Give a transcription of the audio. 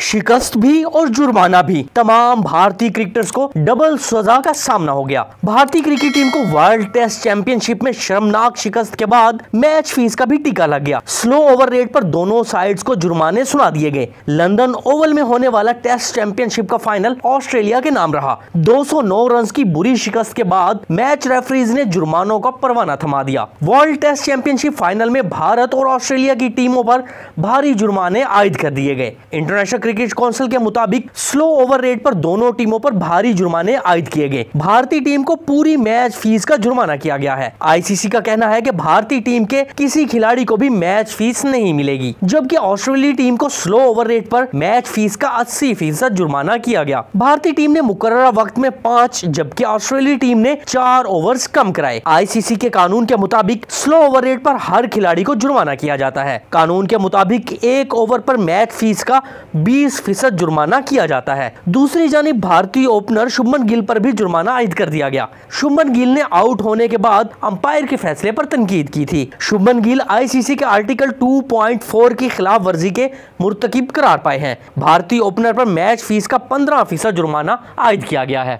शिकस्त भी और जुर्माना भी। तमाम भारतीय क्रिकेटर्स को डबल सजा का सामना हो गया। भारतीय क्रिकेट टीम को वर्ल्ड टेस्ट चैंपियनशिप में शर्मनाक शिकस्त के बाद मैच फ़ीस का भी टीका लग गया। स्लो ओवर रेट पर दोनों साइड्स को जुर्माने सुना दिए गए। लंदन ओवल में होने वाला टेस्ट चैंपियनशिप का फाइनल ऑस्ट्रेलिया के नाम रहा। 209 रन की बुरी शिकस्त के बाद मैच रेफरीज ने जुर्मानों का परवाना थमा दिया। वर्ल्ड टेस्ट चैंपियनशिप फाइनल में भारत और ऑस्ट्रेलिया की टीमों पर भारी जुर्माने आयद कर दिए गए। इंटरनेशनल क्रिकेट काउंसिल के मुताबिक स्लो ओवर रेट पर दोनों टीमों पर भारी जुर्माने आयद किए गए। भारतीय टीम को पूरी मैच फ़ीस का जुर्माना किया गया है। आईसीसी का कहना है कि भारतीय टीम के किसी खिलाड़ी को भी मैच फ़ीस नहीं मिलेगी, जबकि ऑस्ट्रेलिया टीम को स्लो ओवर रेट पर मैच फ़ीस का अस्सी फ़ीसद जुर्माना किया गया। भारतीय टीम ने मुकर्रा वक्त में पाँच, जबकि ऑस्ट्रेलिया टीम ने चार ओवर्स कम कराए। आईसीसी के कानून के मुताबिक स्लो ओवर रेट पर हर खिलाड़ी को जुर्माना किया जाता है। कानून के मुताबिक एक ओवर पर मैच फ़ीस का 20 फ़ीसद जुर्माना किया जाता है। दूसरी जानी भारतीय ओपनर शुभमन गिल पर भी जुर्माना आयद कर दिया गया। शुभमन गिल ने आउट होने के बाद अंपायर के फैसले पर तनकीद की थी। शुभमन गिल आईसीसी के आर्टिकल 2.4 की खिलाफ वर्जी के मुरतकब करार पाए हैं। भारतीय ओपनर पर मैच फ़ीस का पंद्रह फ़ीसद जुर्माना आयद किया गया है।